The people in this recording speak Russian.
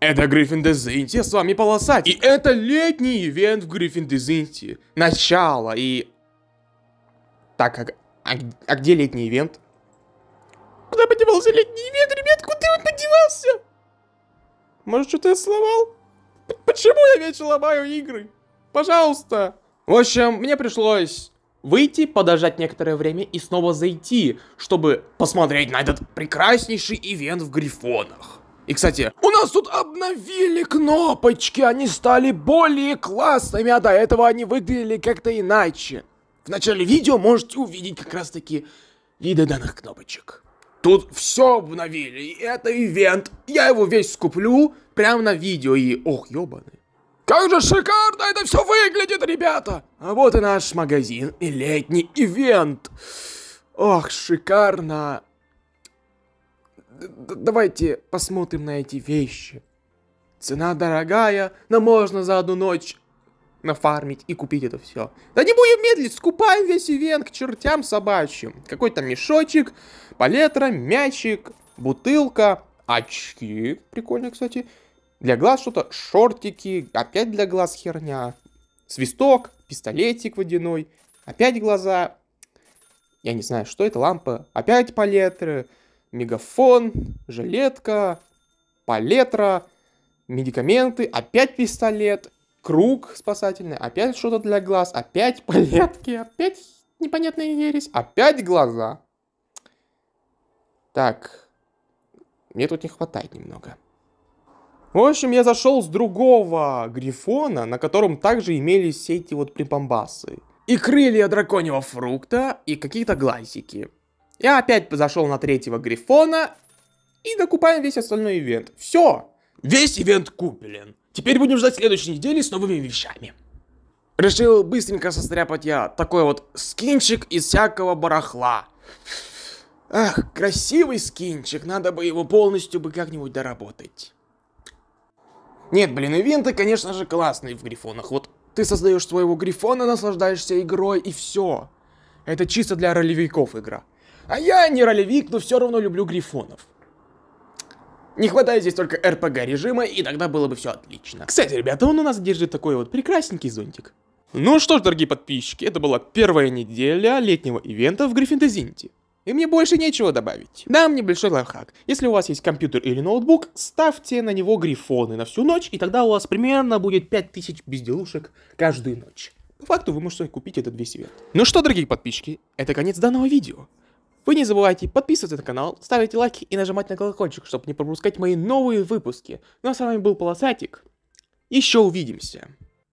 Это Гриффин Дезинти, с вами Полосать. И это летний ивент в Гриффин Дезинти. Начало и... Так, а, а, а где летний ивент? Куда подевался летний ивент, ребят? Куда он подевался? Может, что-то я сломал? П Почему я вечно ломаю игры? Пожалуйста. В общем, мне пришлось выйти, подождать некоторое время и снова зайти, чтобы посмотреть на этот прекраснейший ивент в Грифонах. И, кстати, у нас тут обновили кнопочки, они стали более классными, а до этого они выглядели как-то иначе. В начале видео можете увидеть как раз таки виды данных кнопочек. Тут все обновили, и это ивент. Я его весь скуплю прямо на видео, и... Ох, ёбаный. Как же шикарно это все выглядит, ребята! А вот и наш магазин и летний ивент. Ох, шикарно давайте посмотрим на эти вещи. Цена дорогая, но можно за одну ночь нафармить и купить это все. Да не будем медлить, скупаем весь ивент к чертям собачьим. Какой-то мешочек, палетра, мячик, бутылка, очки, прикольно, кстати. Для глаз что-то, шортики, опять для глаз херня. Свисток, пистолетик водяной, опять глаза. Я не знаю, что это, лампа, опять палетры мегафон, жилетка, палетра, медикаменты, опять пистолет, круг спасательный, опять что-то для глаз, опять палетки, опять непонятная ересь, опять глаза. Так, мне тут не хватает немного. В общем, я зашел с другого грифона, на котором также имелись все эти вот припомбасы. И крылья драконьего фрукта, и какие-то глазики. Я опять зашел на третьего Грифона и докупаем весь остальной ивент. Все! Весь ивент куплен. Теперь будем ждать следующей недели с новыми вещами. Решил быстренько состряпать я такой вот скинчик из всякого барахла. Ах, красивый скинчик, надо бы его полностью бы как-нибудь доработать. Нет, блин, ивенты, конечно же, классные в грифонах. Вот ты создаешь своего грифона, наслаждаешься игрой и все. Это чисто для ролевиков игра. А я не ролевик, но все равно люблю грифонов. Не хватает здесь только РПГ режима, и тогда было бы все отлично. Кстати, ребята, он у нас держит такой вот прекрасненький зонтик. Ну что ж, дорогие подписчики, это была первая неделя летнего ивента в Гриффиндезинте. И мне больше нечего добавить. Дам небольшой лайфхак. Если у вас есть компьютер или ноутбук, ставьте на него грифоны на всю ночь, и тогда у вас примерно будет 5000 безделушек каждую ночь. По факту вы можете купить этот весь ивент. Ну что, дорогие подписчики, это конец данного видео. Вы не забывайте подписываться на канал, ставить лайки и нажимать на колокольчик, чтобы не пропускать мои новые выпуски. Ну а с вами был Полосатик. Еще увидимся.